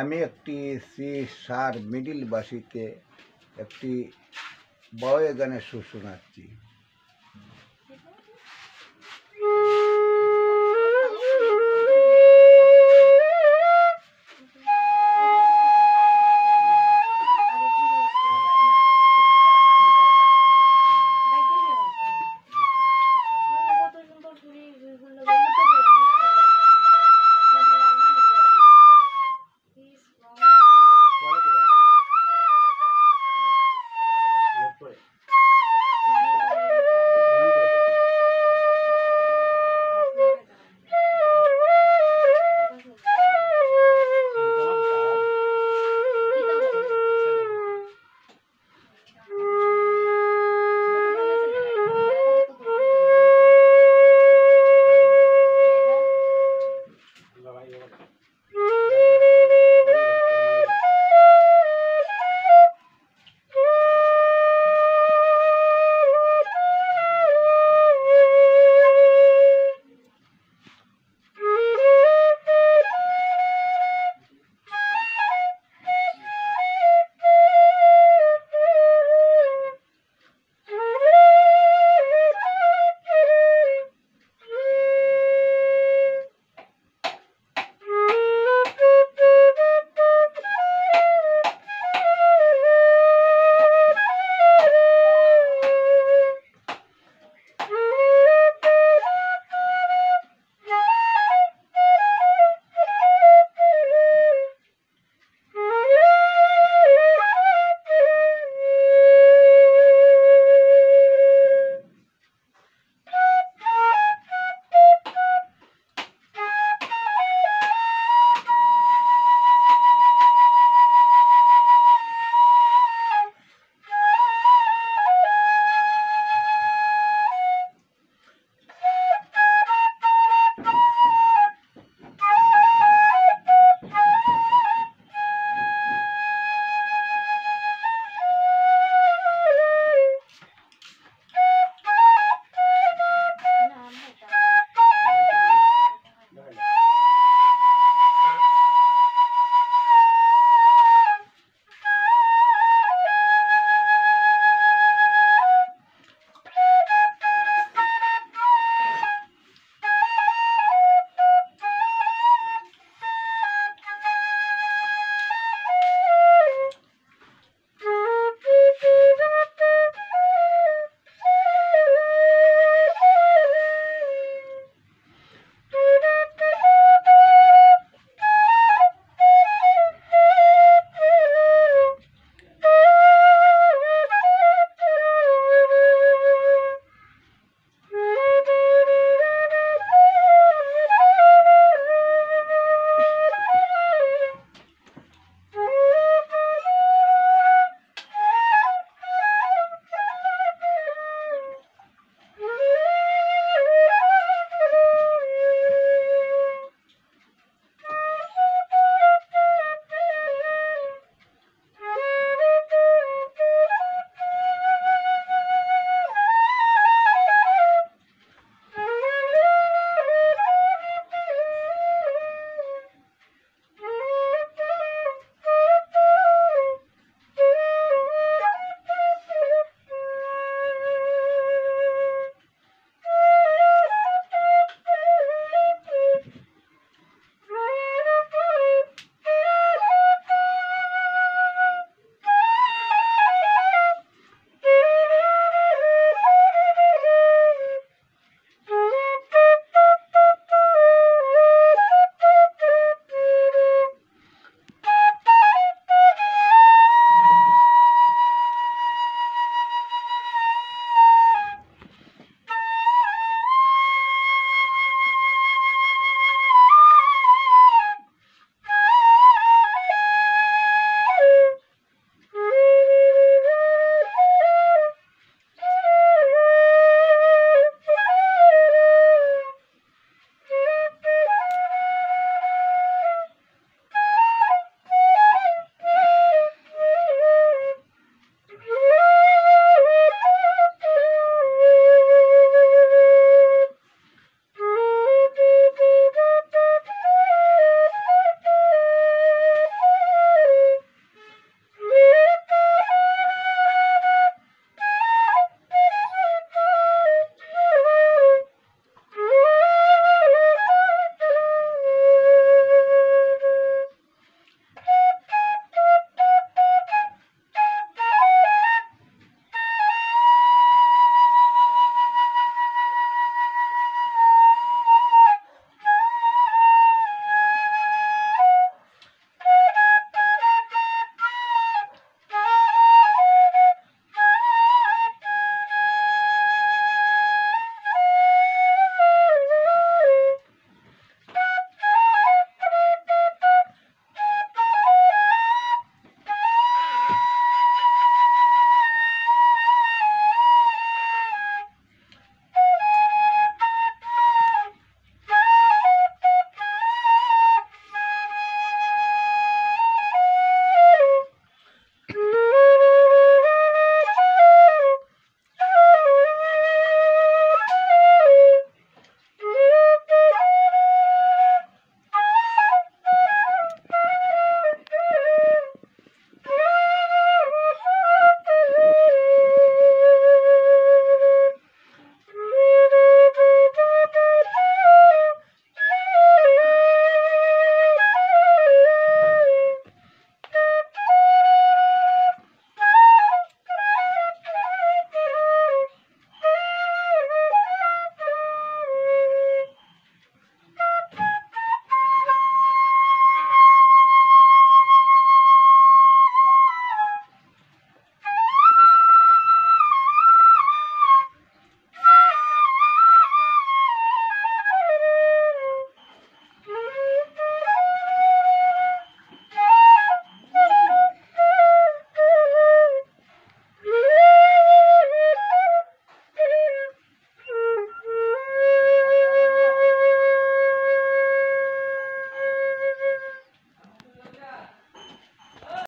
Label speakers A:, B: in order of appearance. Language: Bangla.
A: আমি একটি সি সার মিডিল বাসিতে একটি বয় গানের সুর শোনাচ্ছি।